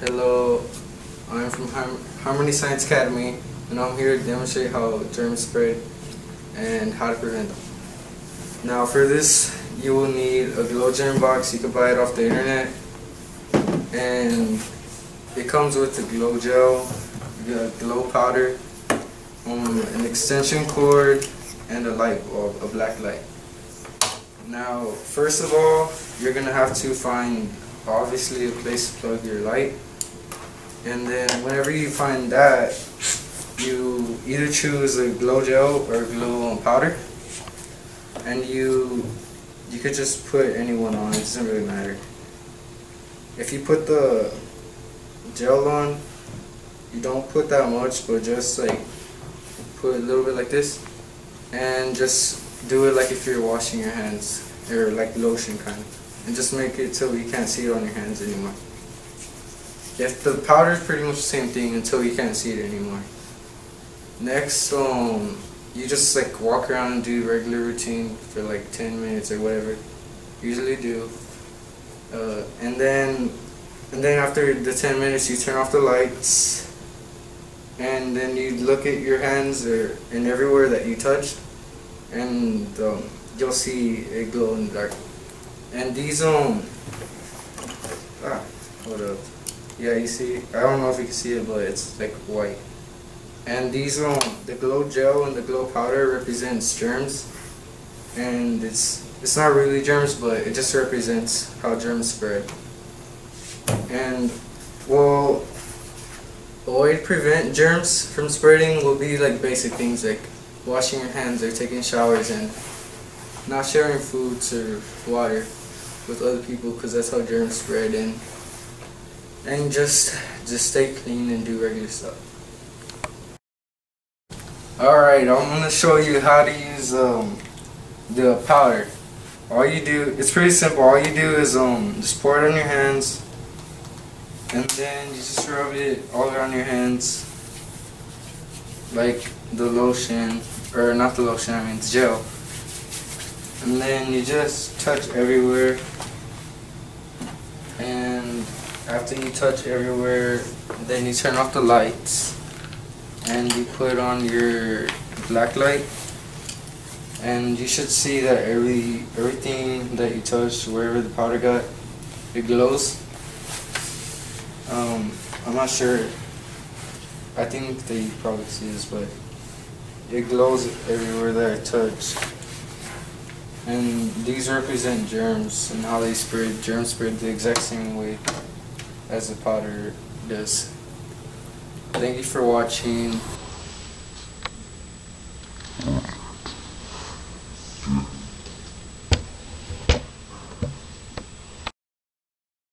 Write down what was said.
Hello, I'm from Harm- Harmony Science Academy, and I'm here to demonstrate how germs spread and how to prevent them. Now, for this, you will need a Glo Germ box. You can buy it off the internet, and it comes with a glow gel, a glow powder, um, an extension cord, and a light bulb, a black light. Now, first of all, you're gonna have to find obviously a place to plug your light. And then whenever you find that, you either choose a glow gel or glow powder. And you you could just put any one on, it doesn't really matter. If you put the gel on, you don't put that much, but just like put a little bit like this. And just do it like if you're washing your hands, or like lotion kind of. And just make it till you can't see it on your hands anymore. If the powder is pretty much the same thing until you can't see it anymore. Next, um, you just like walk around and do regular routine for like 10 minutes or whatever. Usually do. Uh, and then, and then after the 10 minutes, you turn off the lights. And then you look at your hands or and everywhere that you touched, and um, you'll see it glow in the dark. And these um, ah, hold up. Yeah, you see, I don't know if you can see it, but it's like white. And these um, the glow gel and the glow powder represents germs, and it's it's not really germs, but it just represents how germs spread. And well, a way to prevent germs from spreading will be like basic things like washing your hands or taking showers and not sharing foods or water with other people because that's how germs spread and and just just stay clean and do regular stuff. Alright, I'm gonna show you how to use um, the powder. All you do, it's pretty simple, all you do is um, just pour it on your hands and then you just rub it all around your hands like the lotion, or not the lotion, I mean the gel. And then you just touch everywhere after you touch everywhere, then you turn off the lights and you put on your black light and you should see that every everything that you touch, wherever the powder got, it glows. Um, I'm not sure. I think they probably see this, but it glows everywhere that I touch. And these represent germs and how they spread. Germs spread the exact same way as the potter does. Thank you for watching.